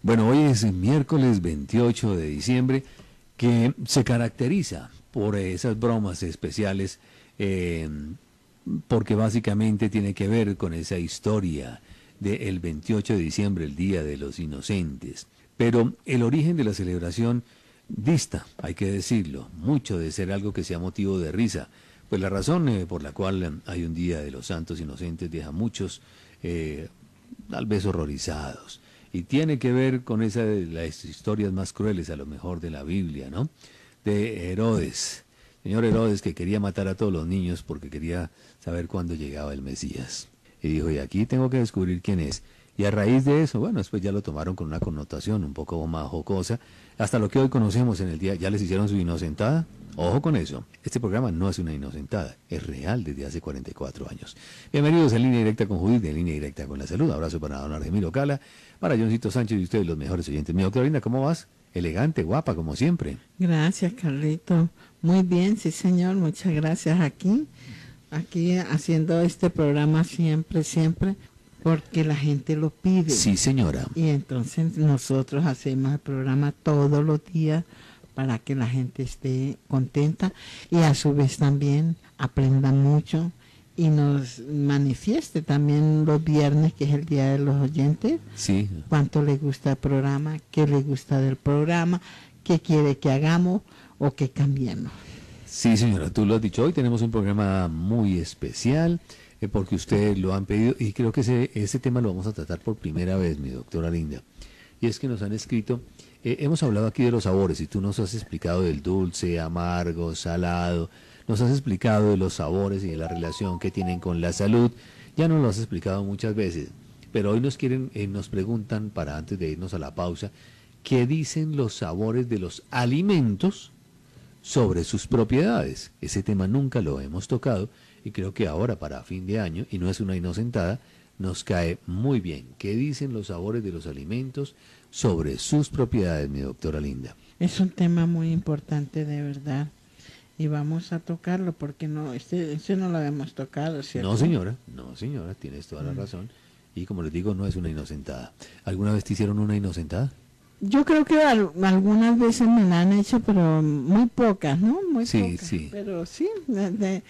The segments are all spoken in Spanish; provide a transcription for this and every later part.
Bueno, hoy es miércoles 28 de diciembre, que se caracteriza por esas bromas especiales, eh, porque básicamente tiene que ver con esa historia del 28 de diciembre, el Día de los Inocentes. Pero el origen de la celebración dista, hay que decirlo, mucho de ser algo que sea motivo de risa. Pues la razón eh, por la cual hay un Día de los Santos Inocentes deja a muchos eh, tal vez horrorizados. Y tiene que ver con esa de las historias más crueles, a lo mejor, de la Biblia, ¿no? De Herodes. Señor Herodes que quería matar a todos los niños porque quería saber cuándo llegaba el Mesías. Y dijo, y aquí tengo que descubrir quién es. Y a raíz de eso, bueno, después ya lo tomaron con una connotación un poco más jocosa, hasta lo que hoy conocemos en el día, ya les hicieron su inocentada. Ojo con eso, este programa no es una inocentada, es real desde hace 44 años. Bienvenidos a Línea Directa con Judith, en Línea Directa con la Salud. Abrazo para don Argemiro Cala, para Johncito Sánchez y ustedes los mejores oyentes. Mi doctora Linda, ¿cómo vas? Elegante, guapa, como siempre. Gracias, Carlito. Muy bien, sí, señor. Muchas gracias aquí. Aquí haciendo este programa siempre, siempre, porque la gente lo pide. Sí, señora. Y entonces nosotros hacemos el programa todos los días para que la gente esté contenta y a su vez también aprenda mucho y nos manifieste también los viernes, que es el Día de los Oyentes, Sí, cuánto le gusta el programa, qué le gusta del programa, qué quiere que hagamos o que cambiemos. sí, señora, tú lo has dicho. Hoy tenemos un programa muy especial eh, porque ustedes lo han pedido y creo que ese, ese tema lo vamos a tratar por primera vez, mi doctora Linda. Y es que nos han escrito, eh, hemos hablado aquí de los sabores y tú nos has explicado del dulce, amargo, salado, nos has explicado de los sabores y de la relación que tienen con la salud. Ya nos lo has explicado muchas veces, pero hoy nos quieren, eh, nos preguntan para antes de irnos a la pausa, ¿qué dicen los sabores de los alimentos sobre sus propiedades? Ese tema nunca lo hemos tocado y creo que ahora para fin de año, y no es una inocentada, nos cae muy bien. ¿Qué dicen los sabores de los alimentos sobre sus propiedades, mi doctora Linda? Es un tema muy importante de verdad y vamos a tocarlo porque no, este, este no lo habíamos tocado, ¿cierto? No, señora, no, señora, tienes toda la razón. Y como les digo, no es una inocentada. ¿Alguna vez te hicieron una inocentada? Yo creo que al- algunas veces me la han hecho, pero muy pocas, ¿no? Muy Sí, pocas. sí. Pero sí, de, de,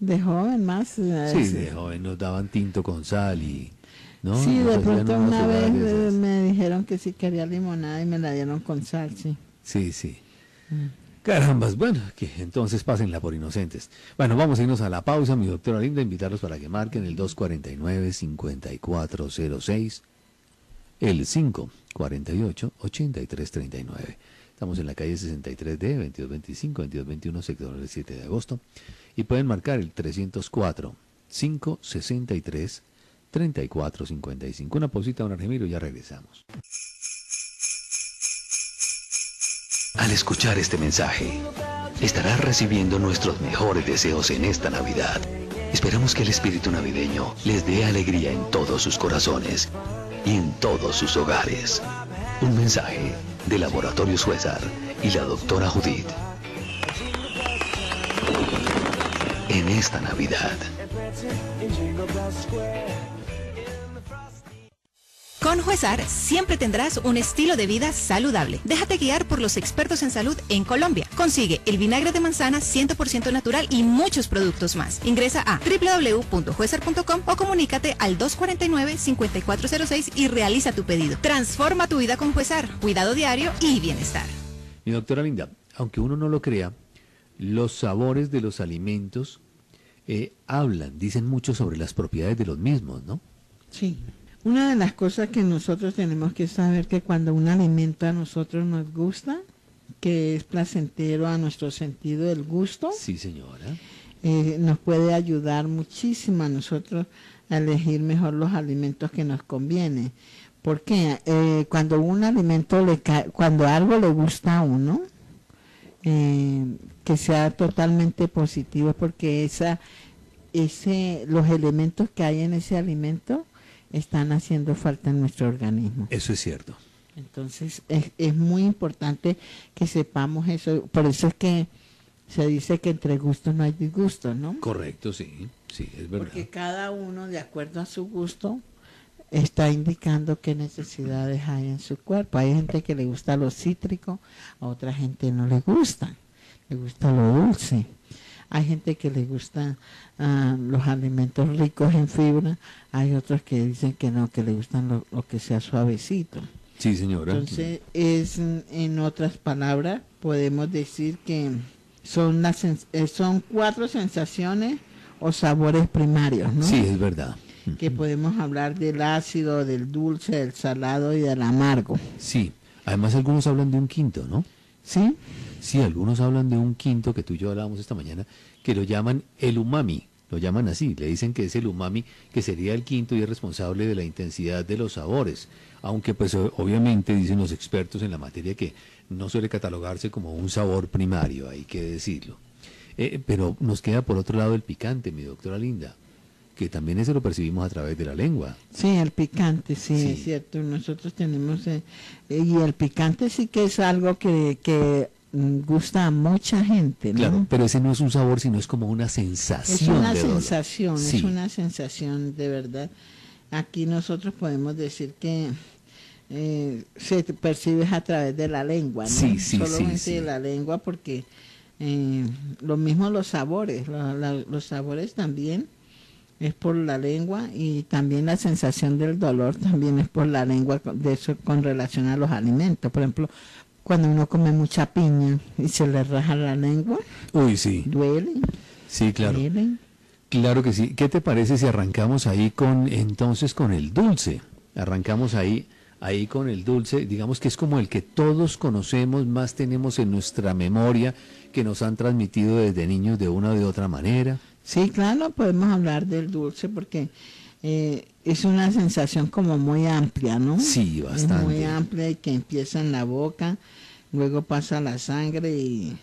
de joven más. eh, Sí, de joven nos daban tinto con sal y... ¿no? Sí, Nos de pronto una vez eh, esas. me dijeron que si quería limonada y me la dieron con sal, sí. Sí, sí. Carambas, bueno, que entonces pásenla por inocentes. Bueno, vamos a irnos a la pausa, mi doctora Linda, invitarlos para que marquen el 249-5406, el 548-8339. Estamos en la calle 63D, 2225, 2221, sector del 7 de agosto. Y pueden marcar el 304-563-3455. Una pausita, don Argemiro, ya regresamos. Al escuchar este mensaje, estarás recibiendo nuestros mejores deseos en esta Navidad. Esperamos que el espíritu navideño les dé alegría en todos sus corazones y en todos sus hogares. Un mensaje de Laboratorios Suezar y la doctora Judith. En esta Navidad. Con Juesar siempre tendrás un estilo de vida saludable. Déjate guiar por los expertos en salud en Colombia. Consigue el vinagre de manzana 100% natural y muchos productos más. Ingresa a www.juesar.com o comunícate al 249-5406 y realiza tu pedido. Transforma tu vida con Juesar. Cuidado diario y bienestar. Mi doctora Linda, aunque uno no lo crea, los sabores de los alimentos eh, hablan, dicen mucho sobre las propiedades de los mismos, ¿no? Sí. Una de las cosas que nosotros tenemos que saber que cuando un alimento a nosotros nos gusta, que es placentero a nuestro sentido del gusto, Sí, señora. eh, nos puede ayudar muchísimo a nosotros a elegir mejor los alimentos que nos conviene. Porque eh, cuando un alimento le cae, cuando algo le gusta a uno, eh, que sea totalmente positivo, porque esa, ese, los elementos que hay en ese alimento están haciendo falta en nuestro organismo. Eso es cierto. Entonces es, es muy importante que sepamos eso. Por eso es que se dice que entre gustos no hay disgustos, ¿no? Correcto, sí, sí, es verdad. Porque cada uno, de acuerdo a su gusto, está indicando qué necesidades hay en su cuerpo. Hay gente que le gusta lo cítrico, a otra gente no le gusta, le gusta lo dulce. Hay gente que le gusta ah, los alimentos ricos en fibra, hay otros que dicen que no, que le gustan lo, lo que sea suavecito. Sí, señora. Entonces, es, en otras palabras, podemos decir que son, las, eh, son cuatro sensaciones o sabores primarios, ¿no? Sí, es verdad. Que podemos hablar del ácido, del dulce, del salado y del amargo. Sí. Además, algunos hablan de un quinto, ¿no? ¿Sí? Sí, algunos hablan de un quinto que tú y yo hablábamos esta mañana, que lo llaman el umami. Lo llaman así, le dicen que es el umami, que sería el quinto y es responsable de la intensidad de los sabores. Aunque pues obviamente dicen los expertos en la materia que no suele catalogarse como un sabor primario, hay que decirlo. Eh, pero nos queda por otro lado el picante, mi doctora Linda, que también ese lo percibimos a través de la lengua. Sí, el picante, sí, Sí. es cierto. Nosotros tenemos... eh, eh, y el picante sí que es algo que, que mm, gusta a mucha gente, ¿no? Claro, pero ese no es un sabor, sino es como una sensación. Es una de dolor. sensación, Sí. es una sensación de verdad. Aquí nosotros podemos decir que eh, se te percibes a través de la lengua, ¿no? Sí, sí, Solamente sí, de la lengua porque eh, lo mismo los sabores, la- los sabores también es por la lengua y también la sensación del dolor también es por la lengua, de eso con relación a los alimentos. Por ejemplo, cuando uno come mucha piña y se le raja la lengua, Uy, sí. duele, Sí, claro. duele. Claro que sí. ¿Qué te parece si arrancamos ahí con entonces con el dulce? Arrancamos ahí ahí con el dulce, digamos que es como el que todos conocemos, más tenemos en nuestra memoria, que nos han transmitido desde niños de una o de otra manera. Sí, claro, podemos hablar del dulce porque eh, es una sensación como muy amplia, ¿no? Sí, Es bastante. muy amplia y que empieza en la boca, luego pasa a la sangre y,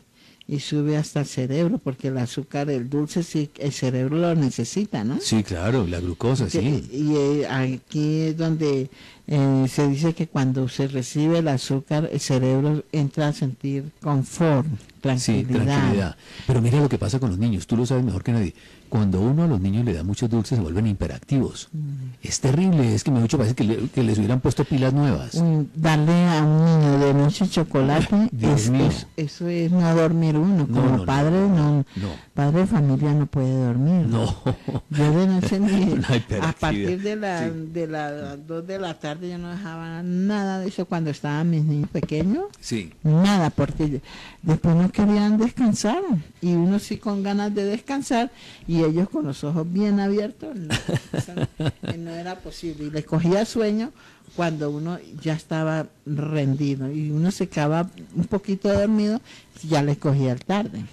y sube hasta el cerebro, porque el azúcar, el dulce, sí, el cerebro lo necesita, ¿no? Sí, claro, la glucosa, sí. Y eh, aquí es donde eh, se dice que cuando se recibe el azúcar, el cerebro entra a sentir confort, Sí, tranquilidad. tranquilidad. Pero mira lo que pasa con los niños, tú lo sabes mejor que nadie. Cuando uno a los niños le da muchos dulces se vuelven hiperactivos. Mm. Es terrible, es que me mucho parece que, le- que les hubieran puesto pilas nuevas. Mm, darle a un niño de noche chocolate, es- es- eso es no dormir uno. No, Como no, no, padre, no, no. padre de familia no puede dormir. No. Yo de noche a partir de la sí. de las 2 de la tarde yo no dejaba nada de eso cuando estaban mis niños pequeños. Sí. Nada, porque después no querían descansar y uno sí con ganas de descansar y ellos con los ojos bien abiertos, no, era posible. Y les cogía sueño cuando uno ya estaba rendido y uno se quedaba un poquito dormido ya les cogía el tarde.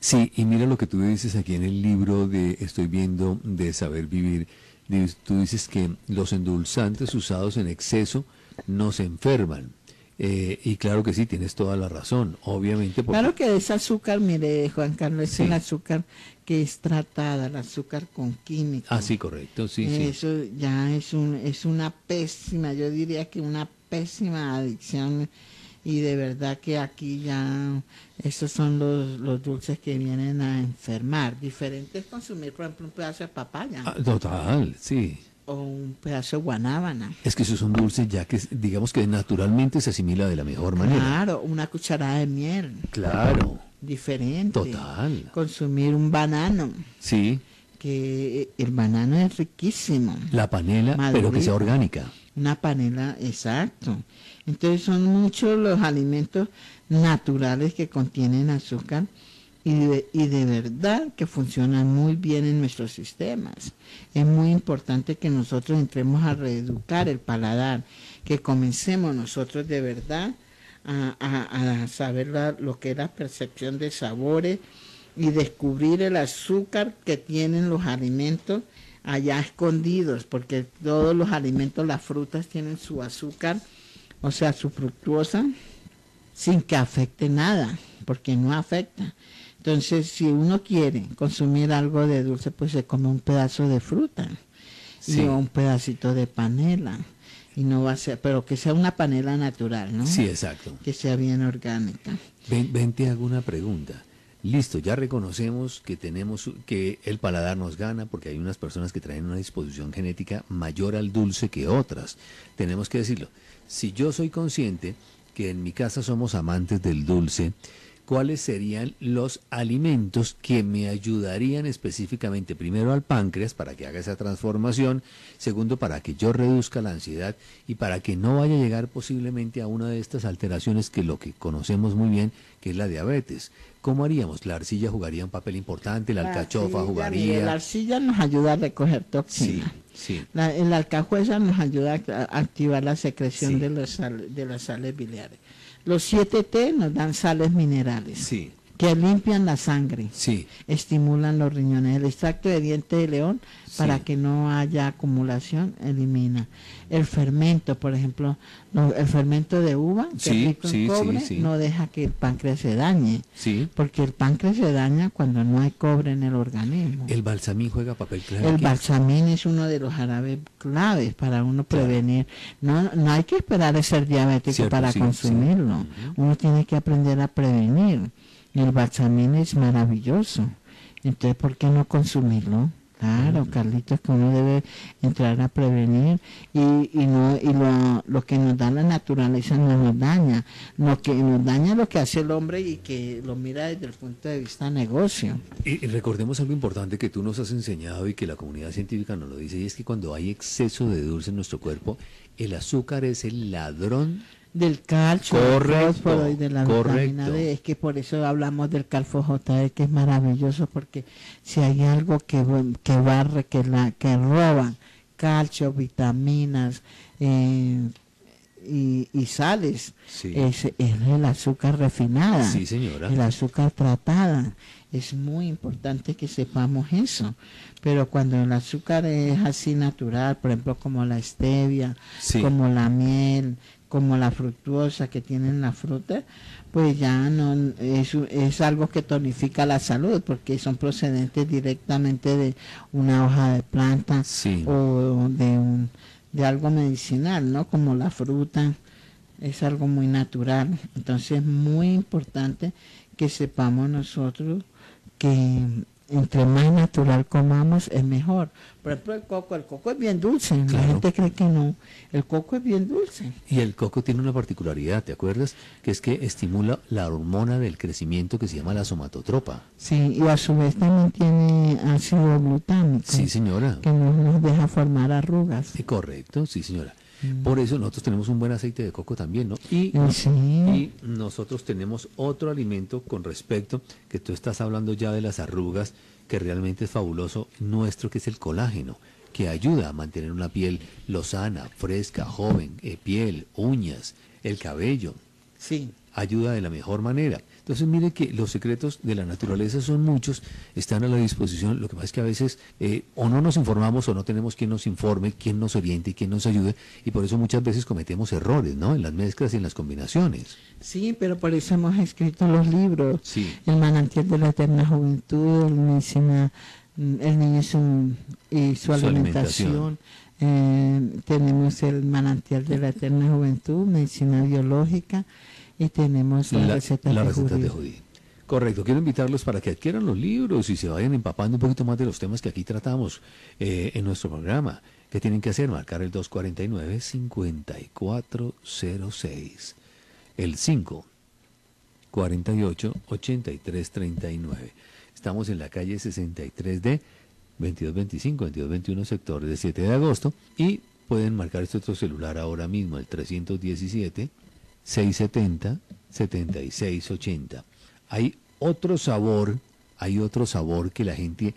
Sí, y mira lo que tú dices aquí en el libro de Estoy viendo de Saber Vivir. Tú dices que los endulzantes usados en exceso nos enferman. Eh, y claro que sí, tienes toda la razón, obviamente. Porque, Claro que ese azúcar, mire Juan Carlos, es Sí. el azúcar que es tratada, el azúcar con químicos. Ah, sí, correcto, sí, sí. Eso ya es, un, es una pésima, yo diría que una pésima adicción y de verdad que aquí ya esos son los, los dulces que vienen a enfermar. Diferente es consumir, por ejemplo, un pedazo de papaya Ah, total, sí. O un pedazo de guanábana. Es que esos son dulces ya que, digamos que naturalmente se asimila de la mejor manera. Claro, una cucharada de miel, Claro, diferente. Total. Consumir un banano, sí. que el banano es riquísimo. La panela, pero que sea orgánica. Una panela, exacto. Entonces son muchos los alimentos naturales que contienen azúcar y de, y de verdad que funcionan muy bien en nuestros sistemas. Es muy importante que nosotros entremos a reeducar el paladar, que comencemos nosotros de verdad a, a- saber lo que es la percepción de sabores y descubrir el azúcar que tienen los alimentos allá escondidos, porque todos los alimentos, las frutas tienen su azúcar, o sea, su fructuosa, sin que afecte nada, porque no afecta. Entonces, si uno quiere consumir algo de dulce, pues se come un pedazo de fruta Sí. y un pedacito de panela. Y no va a ser, pero que sea una panela natural, ¿no? Sí, exacto. Que sea bien orgánica. Ven, ven, te hago una pregunta. listo, ya reconocemos que tenemos que el paladar nos gana porque hay unas personas que traen una disposición genética mayor al dulce que otras. Tenemos que decirlo. Si yo soy consciente que en mi casa somos amantes del dulce, cuáles serían los alimentos que me ayudarían específicamente, primero al páncreas para que haga esa transformación, segundo para que yo reduzca la ansiedad y para que no vaya a llegar posiblemente a una de estas alteraciones que lo que conocemos muy bien, que es la diabetes. ¿Cómo haríamos? La arcilla jugaría un papel importante, la alcachofa jugaría. la arcilla nos ayuda a recoger toxinas. Sí, sí. La, el alcahuesa nos ayuda a activar la secreción de, los de las sales biliares. Los 7T nos dan sales minerales. Que limpian la sangre. Sí. Estimulan los riñones. El extracto de diente de león, para que no haya acumulación, elimina. El fermento, por ejemplo, el fermento de uva, que es rico cobre, no deja que el páncreas se dañe. Porque el páncreas se daña cuando no hay cobre en el organismo. ¿El balsamín juega papel clave? El balsamín es uno de los jarabes claves para uno prevenir. No, no hay que esperar a ser diabético para consumirlo. Uno tiene que aprender a prevenir. El balsamín es maravilloso. Entonces, ¿por qué no consumirlo? Claro, Carlitos, que uno debe entrar a prevenir y, y, no, y lo, lo, que nos da la naturaleza no nos daña. Lo que nos daña es lo que hace el hombre y que lo mira desde el punto de vista negocio. Y, y, recordemos algo importante que tú nos has enseñado y que la comunidad científica nos lo dice, y es que cuando hay exceso de dulce en nuestro cuerpo, el azúcar es el ladrón del calcio, del y de la vitamina D. Es que por eso hablamos del calfo JD, que es maravilloso, porque si hay algo que, que barre, que, la, que roba calcio, vitaminas eh, y, y, sales, es, es, el azúcar refinada, sí, señora. el azúcar tratada. Es muy importante que sepamos eso. Pero cuando el azúcar es así natural, por ejemplo, como la stevia, como la miel, como la fructuosa que tienen la fruta, pues ya no es, es algo que tonifica la salud porque son procedentes directamente de una hoja de planta o de un de algo medicinal, ¿no? Como la fruta es algo muy natural. Entonces es muy importante que sepamos nosotros que entre más natural comamos es mejor. Por ejemplo, el coco, el coco es bien dulce, la gente cree que no, el coco es bien dulce. Y el coco tiene una particularidad, ¿te acuerdas? Que es que estimula la hormona del crecimiento que se llama la somatotropa. Sí, y a su vez también tiene ácido glutámico. Sí, señora. Que no nos deja formar arrugas. Sí, correcto, sí, señora. Mm. Por eso nosotros tenemos un buen aceite de coco también, ¿no? Y, y, nosotros tenemos otro alimento con respecto, que tú estás hablando ya de las arrugas, que realmente es fabuloso, nuestro, que es el colágeno, que ayuda a mantener una piel lozana, fresca, joven, eh, piel, uñas, el cabello. Sí. Ayuda de la mejor manera. Entonces mire que los secretos de la naturaleza son muchos, están a la disposición, lo que pasa es que a veces eh, o no nos informamos o no tenemos quien nos informe, quien nos oriente y quien nos ayude, y por eso muchas veces cometemos errores, ¿no? En las mezclas y en las combinaciones. Sí, pero por eso hemos escrito los libros, sí. El manantial de la eterna juventud, el medicina, el niño y su, alimentación. Eh, tenemos el manantial de la eterna juventud, medicina biológica, y tenemos la, receta, de, Judy. Correcto, quiero invitarlos para que adquieran los libros y se vayan empapando un poquito más de los temas que aquí tratamos eh, en nuestro programa. ¿Qué tienen que hacer? Marcar el 249-5406. El 5 48 83 39. Estamos en la calle 63D, 2225, 2221, sector de 7 de agosto. Y pueden marcar este otro celular ahora mismo, el 317 670 7680. Hay otro sabor, hay otro sabor que la gente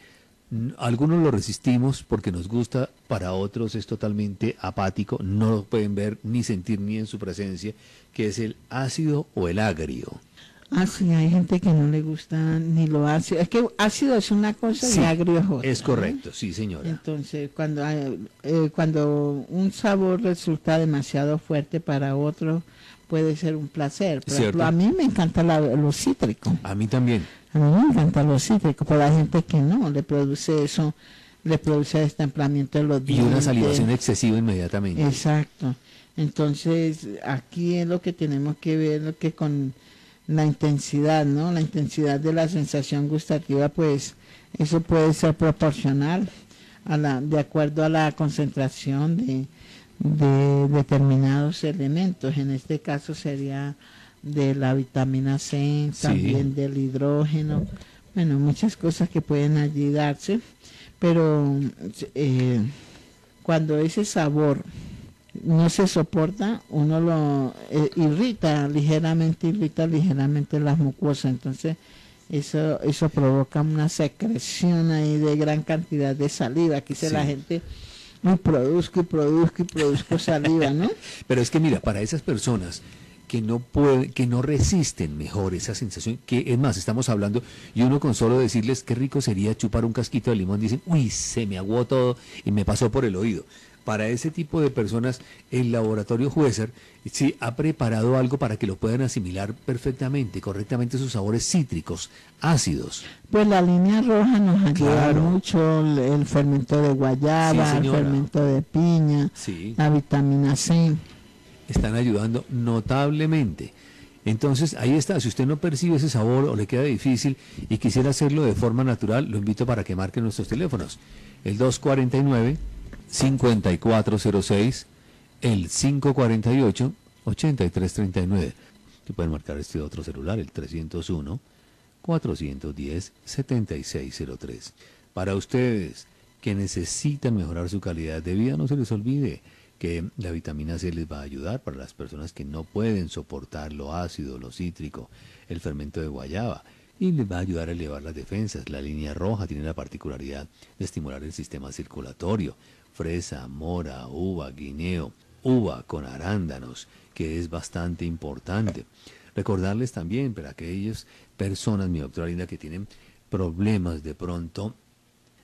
algunos lo resistimos porque nos gusta, para otros es totalmente apático, no lo pueden ver ni sentir ni en su presencia, que es el ácido o el agrio. Ah, sí, hay gente que no le gusta ni lo ácido. Es que ácido es una cosa y agrio es otra. Es correcto, sí, señora. Entonces, cuando, eh, cuando un sabor resulta demasiado fuerte para otro, puede ser un placer. Por ejemplo, a mí me encanta la, lo cítrico. A mí también. A mí me encanta lo cítrico, pero hay gente que no, le produce eso, le produce destemplamiento de los dientes. Y una salivación excesiva inmediatamente. Exacto. Entonces, aquí es lo que tenemos que ver, que con la intensidad, ¿no? La intensidad de la sensación gustativa, pues eso puede ser proporcional a la, de acuerdo a la concentración de, de determinados elementos. En este caso sería de la vitamina C, también del hidrógeno, bueno, muchas cosas que pueden allí darse, pero eh, cuando ese sabor no se soporta, uno lo eh, irrita ligeramente, irrita ligeramente las mucosas, entonces eso eso provoca una secreción ahí de gran cantidad de saliva, aquí se la gente y produzco y produzco y produzco saliva, ¿no? Pero es que mira, para esas personas que no pueden, que no resisten mejor esa sensación, que es más, estamos hablando, y uno con solo decirles qué rico sería chupar un casquito de limón, dicen, uy, se me aguó todo y me pasó por el oído. Para ese tipo de personas, el laboratorio Juezer sí ha preparado algo para que lo puedan asimilar perfectamente, correctamente sus sabores cítricos, ácidos. Pues la línea roja nos ayuda mucho, el, fermento de guayaba, el fermento de piña, la vitamina C están ayudando notablemente. Entonces, ahí está, si usted no percibe ese sabor o le queda difícil y quisiera hacerlo de forma natural, lo invito para que marque nuestros teléfonos. El 249-5406, el 548-8339. Usted pueden marcar este otro celular, el 301-410-7603. Para ustedes que necesitan mejorar su calidad de vida, no se les olvide que la vitamina C les va a ayudar para las personas que no pueden soportar lo ácido, lo cítrico, el fermento de guayaba y les va a ayudar a elevar las defensas. La línea roja tiene la particularidad de estimular el sistema circulatorio. Fresa, mora, uva, guineo, uva con arándanos, que es bastante importante. Recordarles también para aquellas personas, mi doctora Linda, que tienen problemas de pronto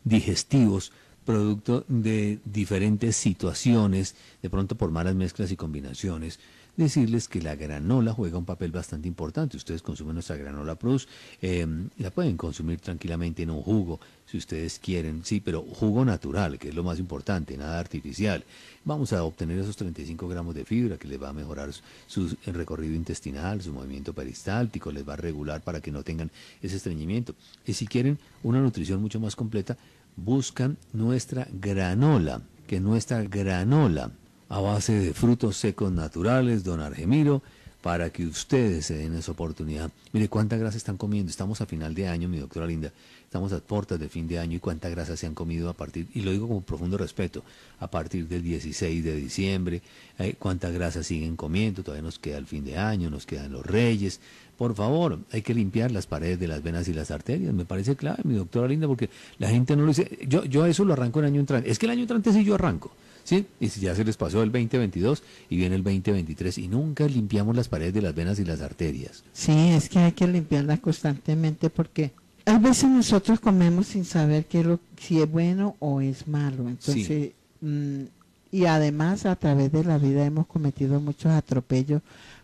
digestivos, producto de diferentes situaciones, de pronto por malas mezclas y combinaciones, decirles que la granola juega un papel bastante importante. Ustedes consumen nuestra granola Plus, em, la pueden consumir tranquilamente en un jugo, si ustedes quieren, sí, pero jugo natural, que es lo más importante, nada artificial. Vamos a obtener esos 35 gramos de fibra que les va a mejorar su, recorrido intestinal, su movimiento peristáltico, les va a regular para que no tengan ese estreñimiento. Y si quieren una nutrición mucho más completa, buscan nuestra granola, que nuestra granola a base de frutos secos naturales, don Argemiro, para que ustedes se den esa oportunidad. Mire cuánta grasa están comiendo. Estamos a final de año, mi doctora Linda. Estamos a puertas de fin de año y cuánta grasa se han comido a partir, y lo digo con profundo respeto, a partir del 16 de diciembre. Eh, cuánta grasa siguen comiendo. Todavía nos queda el fin de año, nos quedan los reyes. Por favor, hay que limpiar las paredes de las venas y las arterias. Me parece clave, mi doctora Linda, porque la gente no lo dice. Yo, yo eso lo arranco el año entrante. Es que el año entrante sí yo arranco. ¿Sí? Y si ya se les pasó el 2022 y viene el 2023 y nunca limpiamos las paredes de las venas y las arterias. Sí, es que hay que limpiarlas constantemente porque a veces nosotros comemos sin saber qué lo, si es bueno o es malo. Entonces, mm, y además a través de la vida hemos cometido muchos atropellos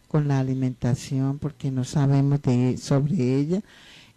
con la alimentación porque no sabemos de, sobre ella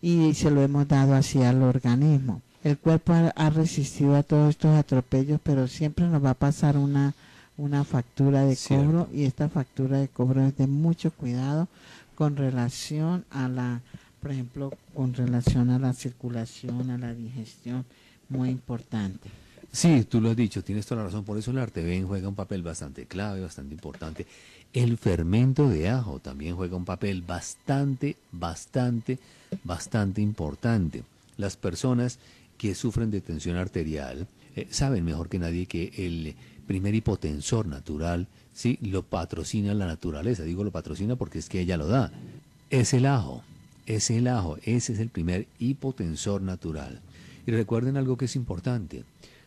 y se lo hemos dado así al organismo el cuerpo ha, resistido a todos estos atropellos, pero siempre nos va a pasar una, una factura de cobro y esta factura de cobro es de mucho cuidado con relación a la, por ejemplo, con relación a la circulación, a la digestión, muy importante. Sí, tú lo has dicho, tienes toda la razón, por eso el arteben juega un papel bastante clave, bastante importante. El fermento de ajo también juega un papel bastante, bastante, bastante importante. Las personas que sufren de tensión arterial eh, saben mejor que nadie que el primer hipotensor natural sí lo patrocina la naturaleza. Digo lo patrocina porque es que ella lo da. Es el ajo, es el ajo, ese es el primer hipotensor natural. Y recuerden algo que es importante.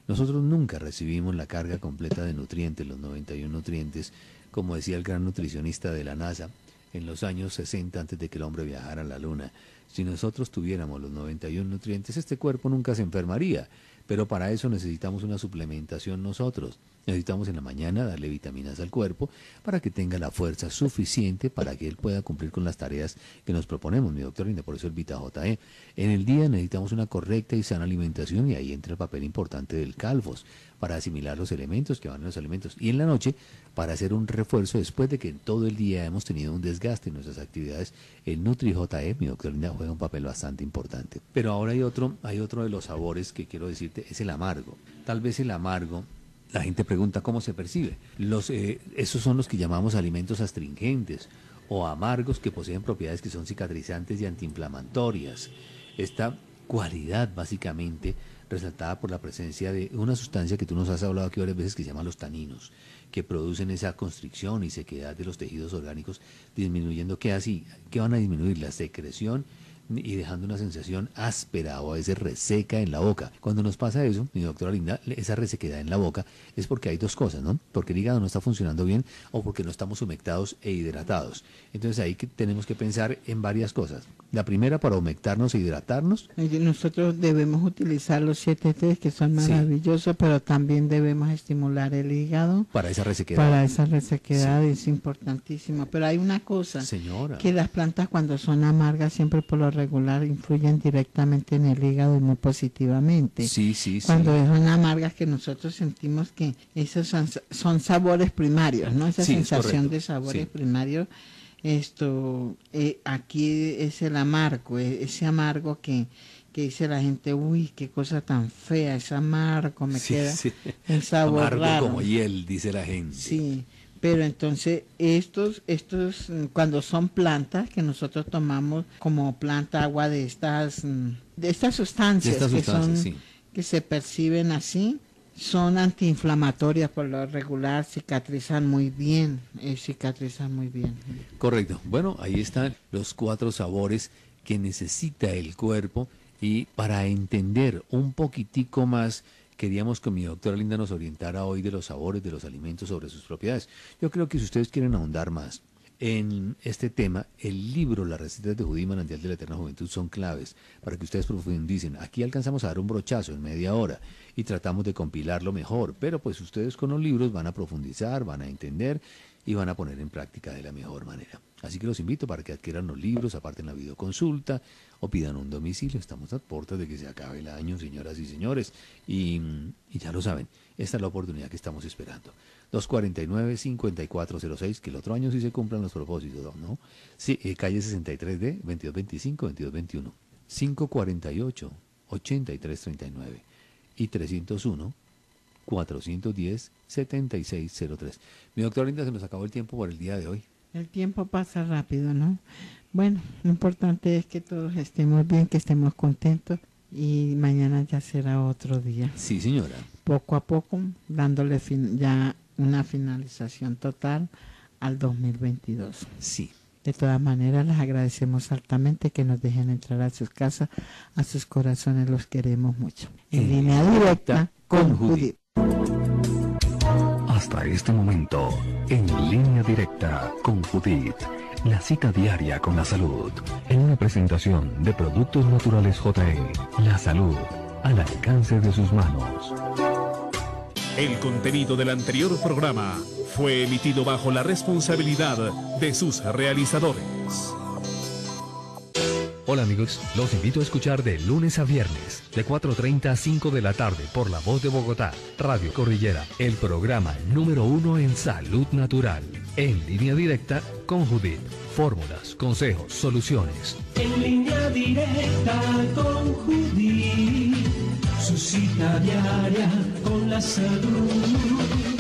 Nosotros nunca recibimos la carga completa de nutrientes, los 91 nutrientes, como decía el gran nutricionista de la NASA en los años 60 antes de que el hombre viajara a la luna. Si nosotros tuviéramos los 91 nutrientes, este cuerpo nunca se enfermaría. Pero para eso necesitamos una suplementación nosotros. Necesitamos en la mañana darle vitaminas al cuerpo para que tenga la fuerza suficiente para que él pueda cumplir con las tareas que nos proponemos, mi doctor Linda, por eso el Vita JE. En el día necesitamos una correcta y sana alimentación y ahí entra el papel importante del calvos para asimilar los elementos que van en los alimentos. Y en la noche para hacer un refuerzo después de que todo el día hemos tenido un desgaste en nuestras actividades. El Nutri JE, mi doctor Linda, juega un papel bastante importante. Pero ahora hay otro, hay otro de los sabores que quiero decirte, es el amargo. Tal vez el amargo la gente pregunta cómo se percibe. Los, eh, esos son los que llamamos alimentos astringentes o amargos que poseen propiedades que son cicatrizantes y antiinflamatorias. Esta cualidad básicamente resaltada por la presencia de una sustancia que tú nos has hablado aquí varias veces que se llama los taninos, que producen esa constricción y sequedad de los tejidos orgánicos, disminuyendo que así, que van a disminuir la secreción y dejando una sensación áspera o a veces reseca en la boca. Cuando nos pasa eso, mi doctora Linda, esa resequedad en la boca es porque hay dos cosas, ¿no? Porque el hígado no está funcionando bien o porque no estamos humectados e hidratados. Entonces ahí que tenemos que pensar en varias cosas. La primera para humectarnos e hidratarnos. Nosotros debemos utilizar los 7 T que son maravillosos, pero también debemos estimular el hígado. Para esa resequedad. Para esa resequedad es importantísimo. Pero hay una cosa. Señora. Que las plantas cuando son amargas siempre por lo regular influyen directamente en el hígado y muy positivamente. Sí, sí, Cuando son amargas que nosotros sentimos que esos son, sabores primarios, ¿no? Esa sensación de sabores primarios esto eh, aquí es el amargo, e, ese amargo que, que dice la gente, uy, qué cosa tan fea, es amargo, me queda el sabor amargo como hiel, dice la gente. Sí, pero entonces estos, estos, mm, cuando son plantas que nosotros tomamos como planta agua de estas, mm, de estas sustancias, que son, que se perciben así, son antiinflamatorias por lo regular, cicatrizan muy bien, eh, cicatrizan muy bien. Correcto. Bueno, ahí están los cuatro sabores que necesita el cuerpo y para entender un poquitico más queríamos que mi doctora Linda nos orientara hoy de los sabores de los alimentos sobre sus propiedades. Yo creo que si ustedes quieren ahondar más en este tema, el libro Las recetas de Judí Manantial de la Eterna Juventud son claves para que ustedes profundicen. Aquí alcanzamos a dar un brochazo en media hora y tratamos de compilarlo mejor, pero pues ustedes con los libros van a profundizar, van a entender y van a poner en práctica de la mejor manera. Así que los invito para que adquieran los libros, aparten la videoconsulta o pidan un domicilio. Estamos a puertas de que se acabe el año, señoras y señores. Y, ya lo saben, esta es la oportunidad que estamos esperando. 249-5406, que el otro año sí se cumplan los propósitos, ¿no? Sí, eh, calle 63D, 2225-2221. 548-8339 y 301 410-7603. Mi doctor Linda, se nos acabó el tiempo por el día de hoy. El tiempo pasa rápido, ¿no? Bueno, lo importante es que todos estemos bien, que estemos contentos y mañana ya será otro día. Sí, señora. Poco a poco, dándole ya una finalización total al 2022. Sí. De todas maneras, les agradecemos altamente que nos dejen entrar a sus casas, a sus corazones, los queremos mucho. En línea directa con Judith. Hasta este momento, en línea directa con Judith, la cita diaria con la salud, en una presentación de Productos Naturales JE, la salud al alcance de sus manos. El contenido del anterior programa fue emitido bajo la responsabilidad de sus realizadores. Hola amigos, los invito a escuchar de lunes a viernes, de 4.30 a 5 de la tarde por La Voz de Bogotá, Radio Cordillera, el programa número uno en salud natural, en línea directa con Judith. Fórmulas, consejos, soluciones. En línea directa con Judith, su cita diaria con la salud.